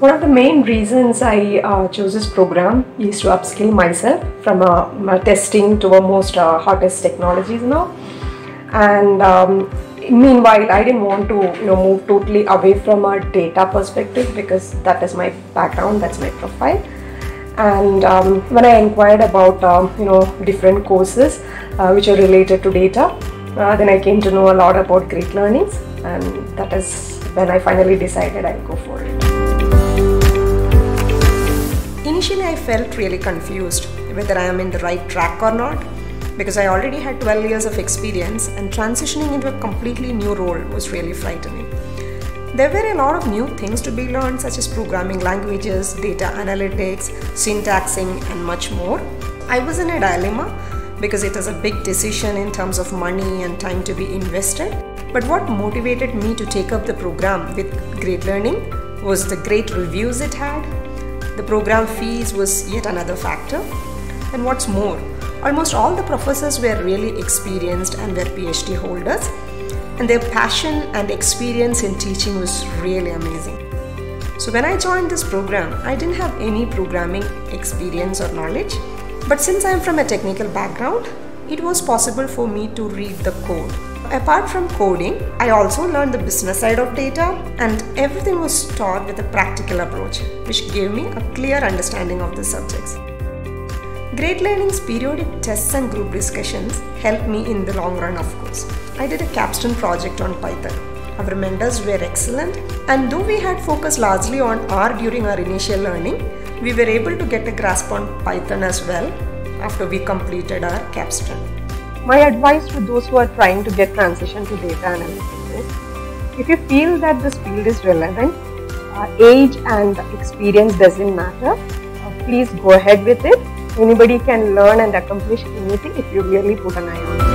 One of the main reasons I uh, chose this program is to upskill myself from uh, testing to a most uh, hottest technologies now. And um, meanwhile, I didn't want to you know move totally away from a data perspective because that is my background, that's my profile. And um, when I inquired about um, you know different courses uh, which are related to data, uh, then I came to know a lot about Great Learnings, and that is when I finally decided I'll go for it. Initially, I felt really confused whether I am in the right track or not because I already had 12 years of experience and transitioning into a completely new role was really frightening. There were a lot of new things to be learned, such as programming languages, data analytics, syntaxing, and much more. I was in a dilemma because it was a big decision in terms of money and time to be invested. But what motivated me to take up the program with Great Learning was the great reviews it had. The program fees was yet another factor. And what's more, almost all the professors were really experienced and were PhD holders and their passion and experience in teaching was really amazing. So, when I joined this program, I didn't have any programming experience or knowledge, but since I'm from a technical background, it was possible for me to read the code. Apart from coding, I also learned the business side of data, and everything was taught with a practical approach, which gave me a clear understanding of the subjects. Great Learning's periodic tests and group discussions helped me in the long run, of course. I did a capstone project on Python. Our mentors were excellent, and though we had focused largely on R during our initial learning, we were able to get a grasp on Python as well after we completed our capstone. My advice to those who are trying to get transition to data analytics is if you feel that this field is relevant, uh, age and experience doesn't matter, uh, please go ahead with it anybody can learn and accomplish anything if you really put an eye on it.